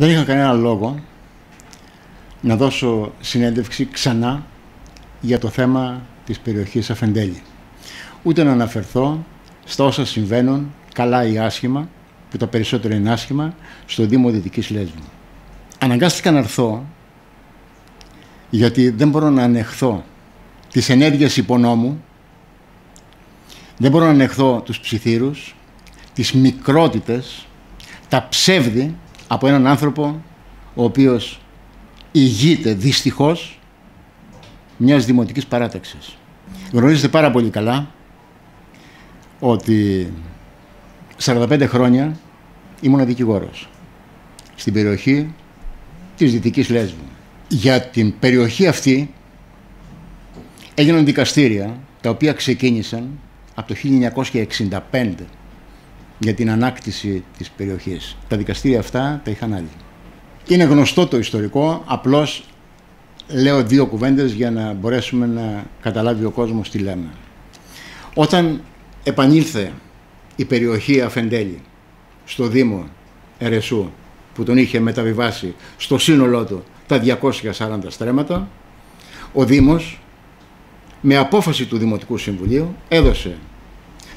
Δεν είχα κανένα λόγο να δώσω συνέντευξη ξανά για το θέμα της περιοχής Αφεντέλη. Ούτε να αναφερθώ στα όσα συμβαίνουν, καλά ή άσχημα, που τα περισσότερα είναι άσχημα, στο Δήμο Δυτικής Λέσβου. Αναγκάστηκα να έρθω γιατί δεν μπορώ να ανεχθώ τις ενέργειες υπονόμου, δεν μπορώ να ανεχθώ τους ψιθύρους, τις μικρότητες, τα ψεύδη από έναν άνθρωπο ο οποίος ηγείται δυστυχώς μιας δημοτικής παράταξης. Γνωρίζετε πάρα πολύ καλά ότι 45 χρόνια ήμουν δικηγόρος στην περιοχή της Δυτικής Λέσβου. Για την περιοχή αυτή έγιναν δικαστήρια τα οποία ξεκίνησαν από το 1965 για την ανάκτηση της περιοχής. Τα δικαστήρια αυτά τα είχαν άλλοι. Είναι γνωστό το ιστορικό, απλώς λέω δύο κουβέντες για να μπορέσουμε να καταλάβει ο κόσμος τι λέμε. Όταν επανήλθε η περιοχή Αφεντέλη στο Δήμο Ερεσού που τον είχε μεταβιβάσει στο σύνολό του τα 240 στρέμματα, ο Δήμος με απόφαση του Δημοτικού Συμβουλίου έδωσε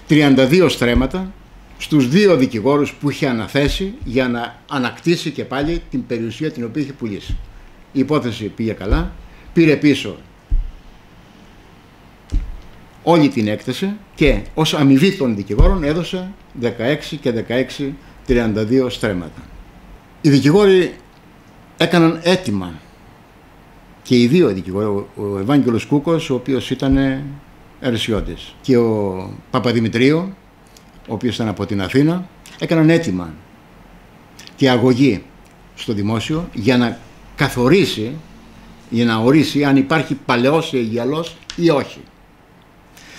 32 στρέμματα στους δύο δικηγόρους που είχε αναθέσει για να ανακτήσει και πάλι την περιουσία την οποία είχε πουλήσει. Η υπόθεση πήγε καλά, πήρε πίσω όλη την έκταση και ως αμοιβή των δικηγόρων έδωσε 16 και 16 32 στρέμματα. Οι δικηγόροι έκαναν έτοιμα και οι δύο δικηγόροι, ο Ευάγγελος Κούκος, ο οποίος ήταν ερεσιώτης και ο Παπαδημητρίου, ο οποίος ήταν από την Αθήνα, έκαναν έτοιμα και αγωγή στο δημόσιο για να καθορίσει, για να ορίσει αν υπάρχει παλαιός ή αγιαλός ή όχι.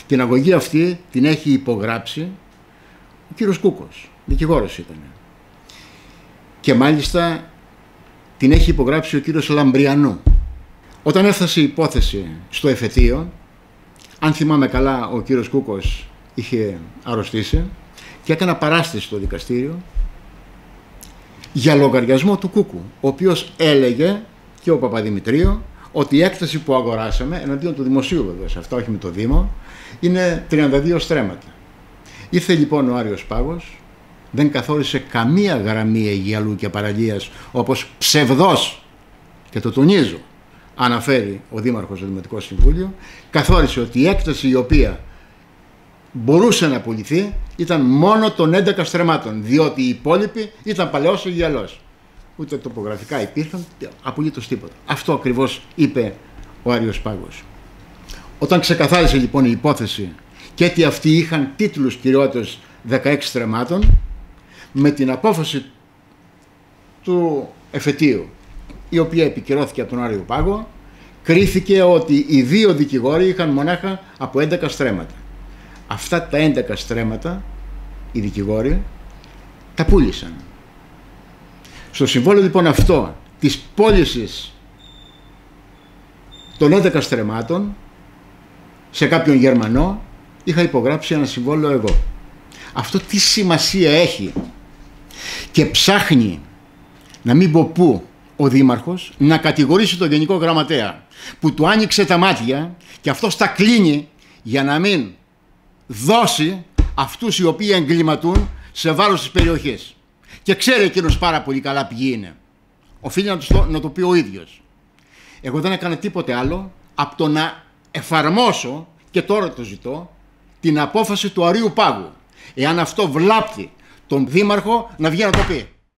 Την αγωγή αυτή την έχει υπογράψει ο κύριος Κούκος, δικηγόρος ήταν. Και μάλιστα την έχει υπογράψει ο κύριος Λαμπριανού. Όταν έφτασε η υπόθεση στο εφετείο, αν θυμάμαι καλά ο κύριος Κούκος είχε αρρωστήσει και έκανα παράσταση στο δικαστήριο για λογαριασμό του Κούκου, ο οποίος έλεγε και ο Παπαδημητρίου ότι η έκταση που αγοράσαμε, εναντίον του δημοσίου βέβαια, σε αυτό όχι με το Δήμο, είναι 32 στρέμματα. Ήρθε λοιπόν ο Άριος Πάγος, δεν καθόρισε καμία γραμμή Αιγιαλού και παραλίας όπως ψευδός, και το τονίζω, αναφέρει ο Δήμαρχος του Δημοτικό Συμβούλιο, καθόρισε ότι η έκταση η οποία μπορούσε να πουληθεί ήταν μόνο των 11 στρεμάτων, διότι οι υπόλοιποι ήταν παλαιός Αιγιαλός. Ούτε τοπογραφικά υπήρχαν, απολύτως τίποτα. Αυτό ακριβώς είπε ο Άριος Πάγος. Όταν ξεκαθάρισε λοιπόν η υπόθεση και ότι αυτοί είχαν τίτλους κυριότητες 16 στρεμάτων, με την απόφαση του εφετείου, η οποία επικυρώθηκε από τον Άριο Πάγο, κρίθηκε ότι οι δύο δικηγόροι είχαν μονάχα από 11 στρέμματα. Αυτά τα 11 στρέμματα, οι δικηγόροι, τα πούλησαν. Στο συμβόλαιο λοιπόν αυτό της πώλησης των 11 στρεμάτων σε κάποιον Γερμανό είχα υπογράψει ένα συμβόλαιο εγώ. Αυτό τι σημασία έχει και ψάχνει να μην πω πού ο Δήμαρχος να κατηγορήσει τον Γενικό Γραμματέα που του άνοιξε τα μάτια και αυτός τα κλείνει για να μην δώσει αυτούς οι οποίοι εγκληματούν σε βάρος της περιοχής. Και ξέρει εκείνος πάρα πολύ καλά ποιοι είναι. Οφείλει να το, να το πει ο ίδιος. Εγώ δεν έκανα τίποτε άλλο από το να εφαρμόσω και τώρα το ζητώ την απόφαση του Αρίου Πάγου. Εάν αυτό βλάπτει τον Δήμαρχο να βγει να το πει.